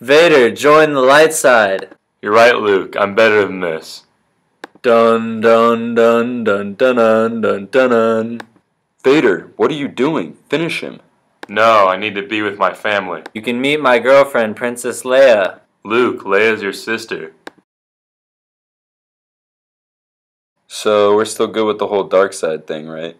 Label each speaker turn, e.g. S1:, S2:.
S1: Vader, join the light side.
S2: You're right, Luke. I'm better than this.
S1: Dun dun dun dun dun dun dun dun. dun.
S3: Vader, what are you doing? Finish him.
S2: No, I need to be with my family.
S1: You can meet my girlfriend, Princess Leia.
S2: Luke, Leia's your sister.
S3: So, we're still good with the whole dark side thing, right?